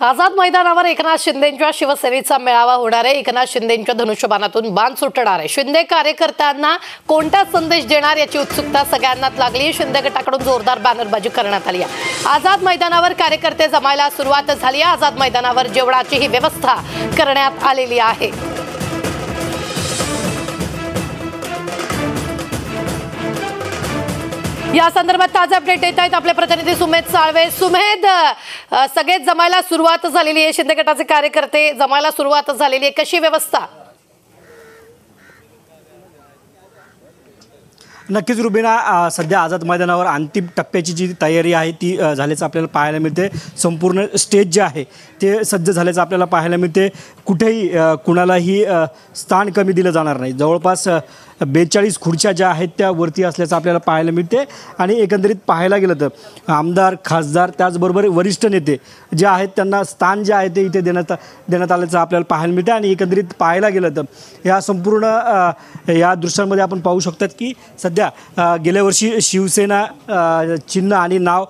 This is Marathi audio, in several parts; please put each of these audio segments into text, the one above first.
आझाद मैदानावर एकनाथ शिंदेच्या शिवसेनेचा मेळावा होणार आहे. एकनाथ शिंदेच्या धनुष्यबाणातून बाण सुटणार आहे. शिंदे कार्यकर्त्यांना कोणता संदेश देणार याची उत्सुकता सगळ्यांनाच लागली आहे. शिंदे गटाकडून जोरदार बॅनरबाजी करण्यात आली आहे. आझाद मैदानावर कार्यकर्ते जमायला सुरुवात झाली आहे. आझाद मैदानावर जेवणाची ही व्यवस्था करण्यात आलेली आहे. या संदर्भात ताजे अपडेट येत आहेत आपले प्रतिनिधी सुमेध साळवे. सुमेध सगळेच जमायला सुरुवात झालेली आहे. शिंदे गटाचे कार्यकर्ते जमायला सुरुवात झालेली आहे. कशी व्यवस्था? नक्कीच रुबीना सध्या आझाद मैदानावर अंतिम टप्प्याची जी तयारी आहे ती झाल्याचं आपल्याला पाहायला मिळते. संपूर्ण स्टेज जे आहे ते सज्ज झाल्याचं आपल्याला पाहायला मिळते. कुठेही कुणालाही स्थान कमी दिलं जाणार नाही. जवळपास बेचाळीस खुर्च्या ज्या आहेत त्या वरती असल्याचं आपल्याला पाहायला मिळते. आणि एकंदरीत पाहायला गेलं तर आमदार खासदार त्याचबरोबर वरिष्ठ नेते जे आहेत त्यांना स्थान जे आहे ते इथे देण्यात देण्यात आल्याचं आपल्याला पाहायला मिळते. आणि एकंदरीत पाहायला गेलं तर या संपूर्ण या दृश्यांमध्ये आपण पाहू शकतात की सध्या गेल्या वर्षी शिवसेना चिन्ह आणि नाव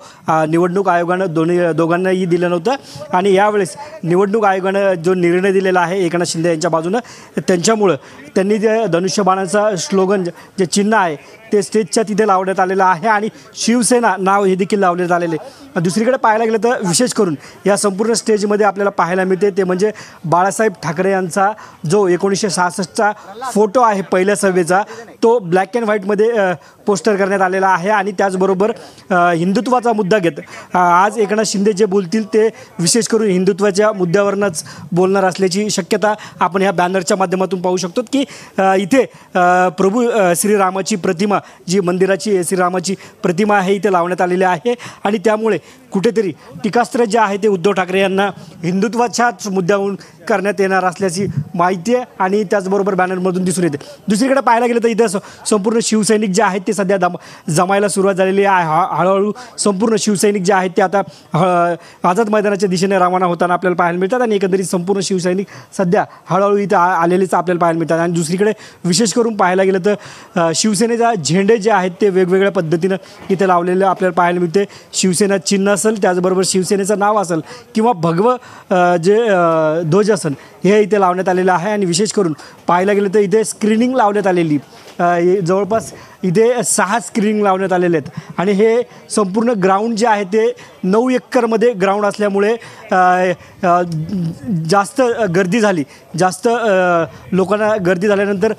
निवडणूक आयोगानं दोन्ही दोघांनाही दिलं नव्हतं. आणि यावेळेस निवडणूक आयोगानं जो निर्णय दिलेला आहे एकनाथ शिंदे यांच्या बाजूनं त्यांच्यामुळं त्यांनी जे धनुष्यबाणाचा स्लोगन जे- जे चिन्ह आहे ते स्टेजच्या तिथे लावण्यात आलेलं आहे आणि शिवसेना नाव हे देखील लावण्यात आलेले दुसरीकडे पाहायला गेलं तर विशेष करून या संपूर्ण स्टेजमध्ये आपल्याला पाहायला मिळते. ते म्हणजे बाळासाहेब ठाकरे यांचा जो एकोणीसशे सहासष्टचा फोटो आहे पहिल्या सभेचा तो ब्लॅक अँड व्हाईटमध्ये पोस्टर करण्यात आलेला आहे आणि त्याचबरोबर हिंदुत्वाचा मुद्दा घेत आज एकनाथ शिंदे जे बोलतील ते विशेष करून हिंदुत्वाच्या मुद्द्यावरूनच बोलणार असल्याची शक्यता आपण ह्या बॅनरच्या माध्यमातून पाहू शकतो की इथे प्रभू श्रीरामाची प्रतिमा जी मंदिराची श्रीरामाची प्रतिमा आहे इथे लावण्यात आलेली आहे. आणि त्यामुळे कुठेतरी टीकास्त्र जे आहे ते उद्धव ठाकरे यांना हिंदुत्वाच्याच मुद्द्यावरून करण्यात येणार असल्याची माहिती आहे आणि त्याचबरोबर बॅनरमधून दिसून येते. दुसरीकडे पाहायला गेलं तर इथं संपूर्ण शिवसैनिक जे आहेत ते सध्या दम जमायला सुरुवात झालेली आहे. हा- हळूहळू संपूर्ण शिवसैनिक जे आहेत ते आता आझाद मैदानाच्या दिशेने रवाना होताना आपल्याला पाहायला मिळतात आणि एकंदरीत संपूर्ण शिवसैनिक सध्या हळूहळू इथं आलेलेच आपल्याला पाहायला मिळतात. आणि दुसरीकडे विशेष करून पाहायला गेलं तर शिवसेनेचा झेंडे जे आहेत ते वेगवेगळ्या पद्धतीनं इथे लावलेले आपल्याला पाहायला मिळते शिवसेना चिन्ह असेल त्याचबरोबर शिवसेनेचं नाव असेल किंवा भगव जे ध्वज असेल हे इथे लावण्यात आलेलं आहे. आणि विशेष करून पाहायला गेलं तर इथे स्क्रीनिंग लावण्यात आलेली जवळपास इथे सहा स्क्रीनिंग लावण्यात आलेले आहेत. आणि हे संपूर्ण ग्राउंड जे आहे ते नऊ एकरमध्ये ग्राउंड असल्यामुळे जास्त गर्दी झाली. जास्त लोकांना गर्दी झाल्यानंतर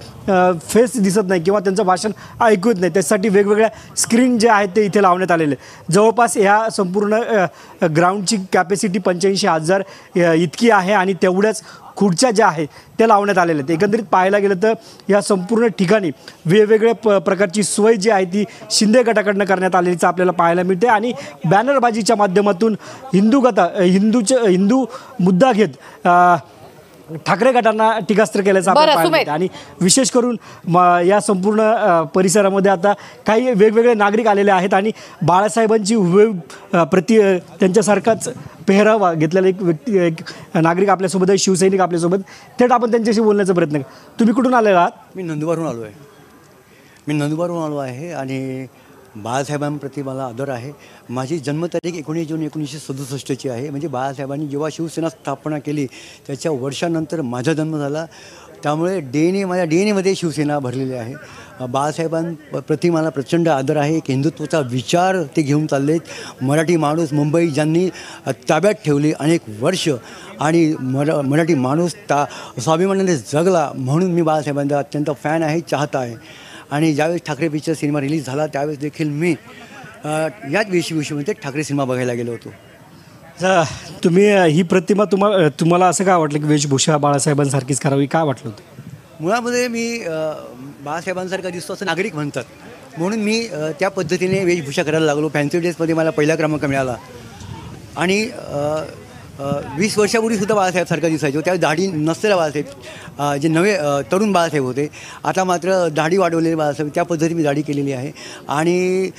फेस दिसत नाही किंवा त्यांचं भाषण ऐकू येत नाही. त्यासाठी वेगवेगळ्या स्क्रीन जे आहेत ते इथे लावण्यात आलेले आहेत. जवळपास ह्या संपूर्ण ग्राउंडची कॅपॅसिटी पंच्याऐंशी हजार इतकी आहे आणि तेवढ्याच खुर्च्या ज्या आहेत त्या लावण्यात आलेल्या आहेत. एकंदरीत पाहायला गेलं तर या संपूर्ण ठिकाणी वेगवेगळ्या प प्रकारची सोय जी आहे ती शिंदे गटाकडनं करण्यात आलेलीचं आपल्याला पाहायला मिळते. आणि बॅनरबाजीच्या माध्यमातून हिंदू गता हिंदूच्या हिंदू मुद्दा घेत ठाकरे गटांना टीकास्त्र केल्याचं. मिळते. आणि विशेष करून या संपूर्ण परिसरामध्ये आता काही वेगवेगळे नागरिक आलेले आहेत आणि बाळासाहेबांची प्रति त्यांच्यासारखाच पेहरावा घेतलेला एक व्यक्ती एक नागरिक आपल्यासोबत आहे शिवसैनिक आपल्यासोबत. थेट आपण त्यांच्याशी बोलण्याचा प्रयत्न करू. तुम्ही कुठून आलेला आहात? मी नंदुरबारहून आलो आहे. मी नंदुरबारहून आलो आहे आणि बाळासाहेबांप्रती मला आदर आहे. माझी जन्मतारीख एकोणीस जून एकोणीसशे सदुसष्टची आहे. म्हणजे बाळासाहेबांनी जेव्हा शिवसेना स्थापना केली त्याच्या वर्षानंतर माझा जन्म झाला. त्यामुळे डी एन ए माझ्या डी एन एमध्ये शिवसेना भरलेली आहे. बाळासाहेबांप्रती मला प्रचंड आदर आहे. एक हिंदुत्वाचा विचार ते घेऊन चाललेत. मराठी माणूस मुंबई ज्यांनी ताब्यात ठेवली अनेक वर्ष आणि मरा मराठी माणूस ता स्वाभिमानाने जगला म्हणून मी बाळासाहेबांचा अत्यंत फॅन आहे चाहता आहे. आणि ज्यावेळेस ठाकरे पिक्चर सिनेमा रिलीज झाला त्यावेळेस देखील मी याच वेशभूषेमध्ये ठाकरे सिनेमा बघायला गेलो होतो. तुम्ही ही प्रतिमा तुम्हाला तुम्हाला असं काय वाटलं की वेशभूषा बाळासाहेबांसारखीच करावी? काय वाटलं होतं? मुळामध्ये मी बाळासाहेबांसारखा दिसतो असं नागरिक म्हणतात. म्हणून मी त्या पद्धतीने वेशभूषा करायला लागलो. फॅन्सी ड्रेसमध्ये मला पहिला क्रमांक मिळाला. आणि वीस वर्षापूर्वीसुद्धा बाळासाहेबसारखा दिसायचो. त्या दाढी नसलेला बाळासाहेब जे नवे तरुण बाळासाहेब होते आता मात्र दाढी वाढवलेले बाळासाहेब त्या पद्धतीने मी दाढी केलेली आहे. आणि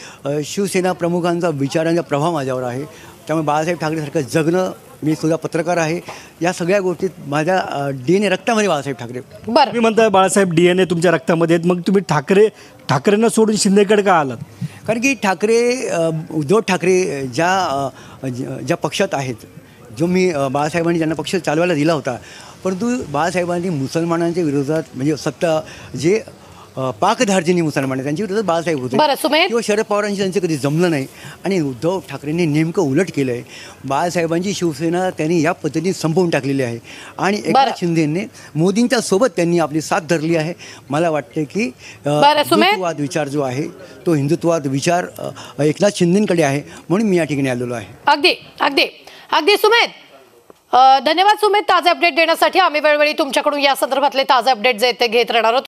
शिवसेना प्रमुखांचा विचारांचा प्रभाव माझ्यावर आहे. त्यामुळे बाळासाहेब ठाकरेसारखं जगणं मी सुद्धा पत्रकार आहे. या सगळ्या गोष्टीत माझ्या डी एन ए रक्तामध्ये बाळासाहेब ठाकरे. बरं. तुम्ही म्हणताय बाळासाहेब डी एन ए तुमच्या रक्तामध्ये आहेत. मग तुम्ही ठाकरे ठाकरेंना सोडून शिंदेकडे का आलात? कारण की ठाकरे उद्धव ठाकरे ज्या ज्या पक्षात आहेत जो मी बाळासाहेबांनी ज्यांना पक्ष चालवायला दिला होता परंतु बाळासाहेबांनी मुसलमानांच्या विरोधात म्हणजे सत्ता जे पाकधार्जिनी मुसलमान आहेत, त्यांच्या विरोधात बाळासाहेब होते. किंवा शरद पवारांशी त्यांचं कधी जमलं नाही. आणि उद्धव ठाकरेंनी नेमकं उलट केलं आहे बाळासाहेबांची शिवसेना त्यांनी या पद्धतीने संपवून टाकलेली आहे. आणि. एकनाथ शिंदेने मोदींच्या सोबत त्यांनी आपली साथ धरली आहे. मला वाटते की. हिंदुत्ववाद विचार जो आहे तो हिंदुत्ववाद विचार एकनाथ शिंदेकडे आहे. म्हणून मी या ठिकाणी आलेलो आहे. अगदी अगदी. अगदी सुमेध. धन्यवाद सुमेध ताजे अपडेट देण्यासाठी. आम्ही वेळोवेळी तुमच्याकडून या संदर्भातले ताजे अपडेट जे ते घेत राहणार आहोत.